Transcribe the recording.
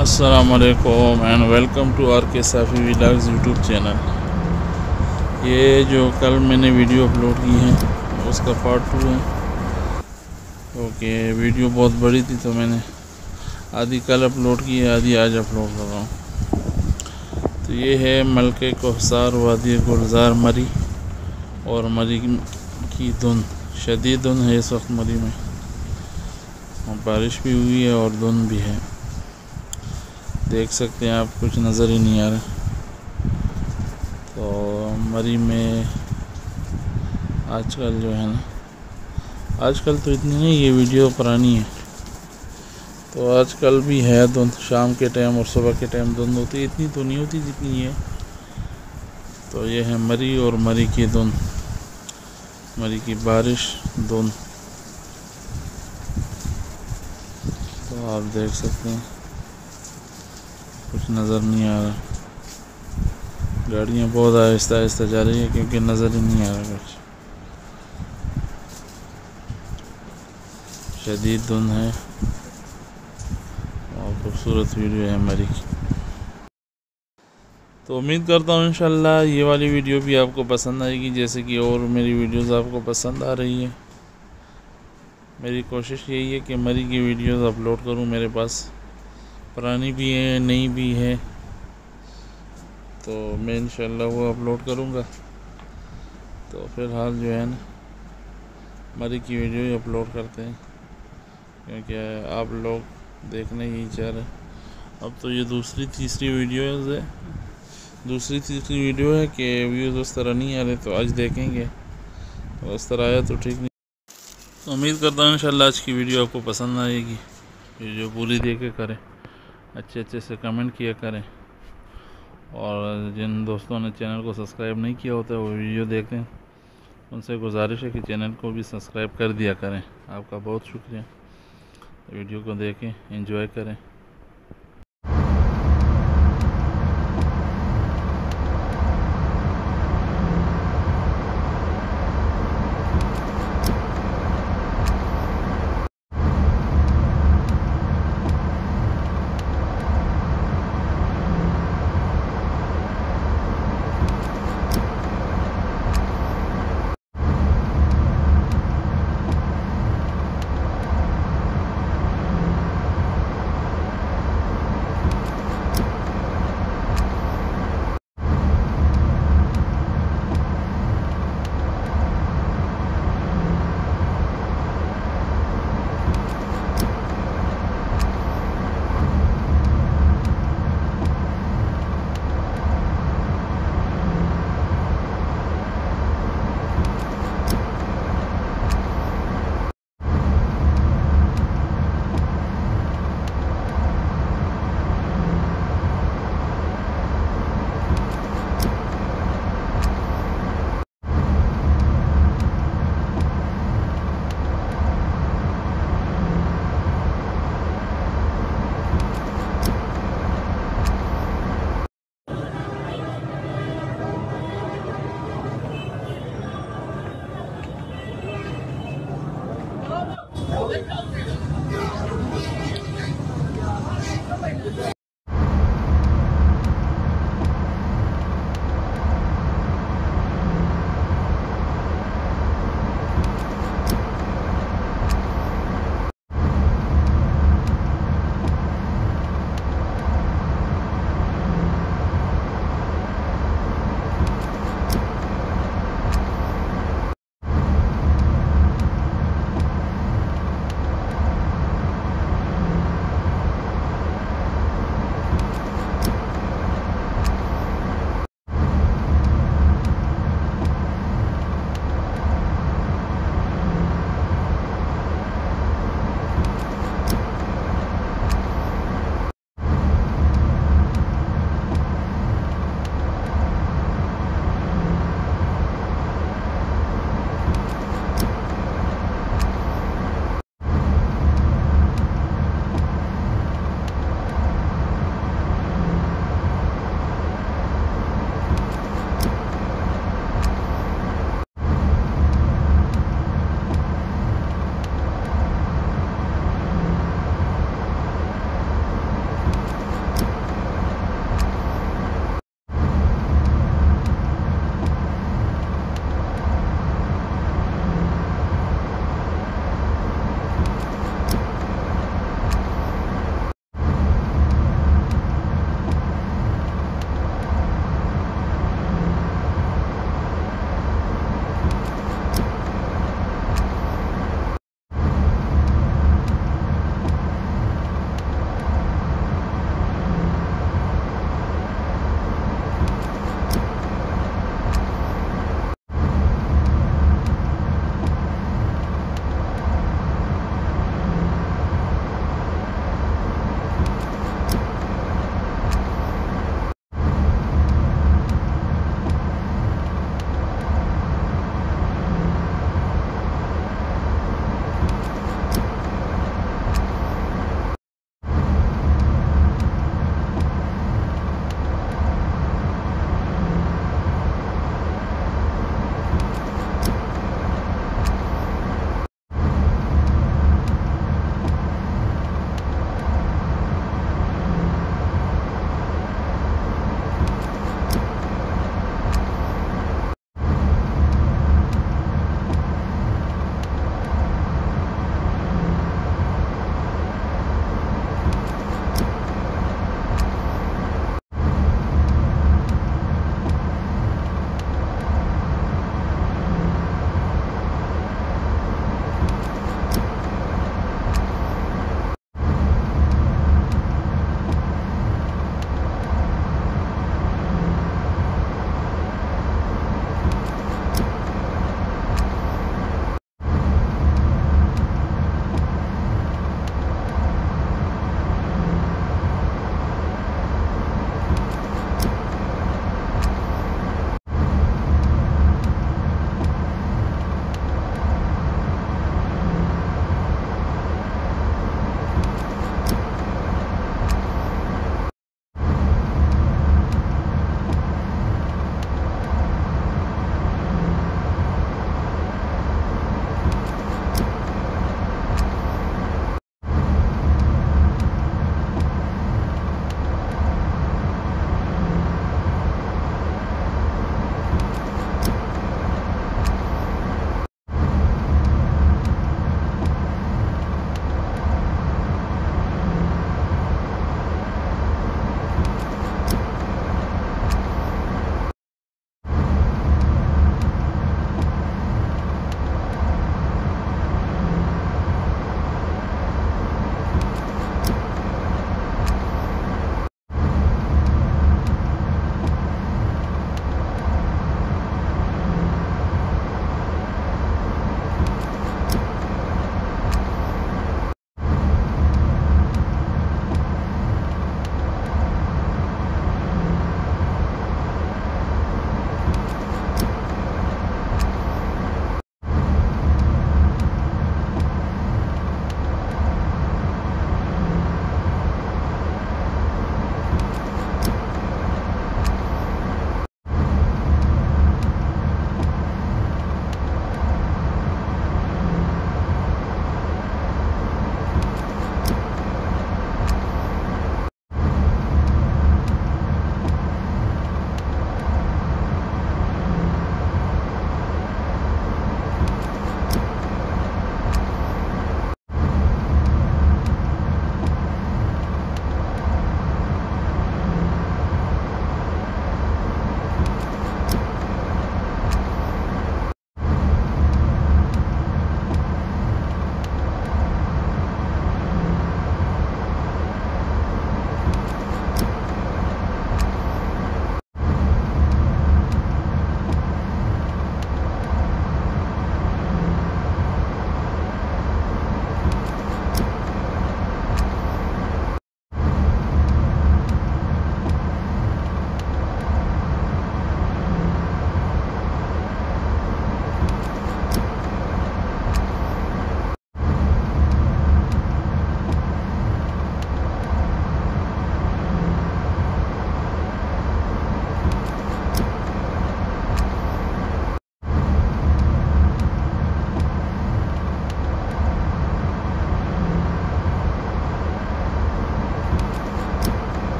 السلام علیکم and welcome to are کے صافی ولاگز یوٹیوب چینل یہ جو کل میں نے ویڈیو اپلوڈ کی ہے اس کا پارٹ ٹو ہے کیونکہ ویڈیو بہت بڑی تھی تو میں نے آدھی کل اپلوڈ کی ہے، آدھی آج اپلوڈ کر رہا ہوں. تو یہ ہے ملکہ کوحسار وادی گلزار مری اور مری کی دھن. شدید دھن ہے اس وقت مری میں. بارش بھی ہوئی ہے اور دھن بھی ہے. دیکھ سکتے ہیں آپ، کچھ نظر ہی نہیں آ رہا۔ تو مری میں آج کل جو ہے نا، آج کل تو اتنی نہیں، یہ ویڈیو پرانی ہے۔ تو آج کل بھی ہے دھند شام کے ٹائم اور صبح کے ٹائم دھند ہوتی ہے اتنی تو نہیں ہوتی جتنی ہے تو یہ ہے مری اور مری کی دھند مری کی بارش دھند تو آپ دیکھ سکتے ہیں۔ کچھ نظر نہیں آ رہا۔ گاڑیاں بہت آہستہ آہستہ جا رہی ہیں کیونکہ نظر ہی نہیں آ رہا کچھ۔ شدید دھند ہے۔ اور خوبصورت ویڈیو ہے ہماری۔ تو امید کرتا ہوں انشاءاللہ یہ والی ویڈیو بھی آپ کو پسند آئے گی، جیسے کہ اور میری ویڈیوز آپ کو پسند آ رہی ہے میری کوشش یہی ہے کہ مری کی ویڈیوز اپلوڈ کروں میرے پاس۔ پرانی بھی ہیں نئی بھی ہے۔ تو میں انشاءاللہ وہ اپلوڈ کروں گا۔ تو فی الحال جو ہے نا مری کی ویڈیو ہی اپلوڈ کرتے ہیں۔ کیونکہ آپ لوگ دیکھنے ہی چاہ رہے اب تو یہ دوسری تیسری ویڈیوز ہے۔ دوسری تیسری ویڈیو ہے کہ ویوز اس طرح نہیں آ رہے تو آج دیکھیں گے۔ اس طرح آیا تو ٹھیک نہیں۔ امید کرتا ہوں انشاءاللہ آج کی ویڈیو آپ کو پسند آئے گی۔ ویڈیو پوری دیکھے کریں۔ اچھے اچھے سے کمنٹ کیا کریں۔ اور جن دوستوں نے چینل کو سبسکرائب نہیں کیا ہوتا ہے، وہ ویڈیو دیکھیں۔ ان سے گزارش ہے کہ چینل کو بھی سبسکرائب کر دیا کریں۔ آپ کا بہت شکریہ۔ ویڈیو کو دیکھیں، انجوائے کریں۔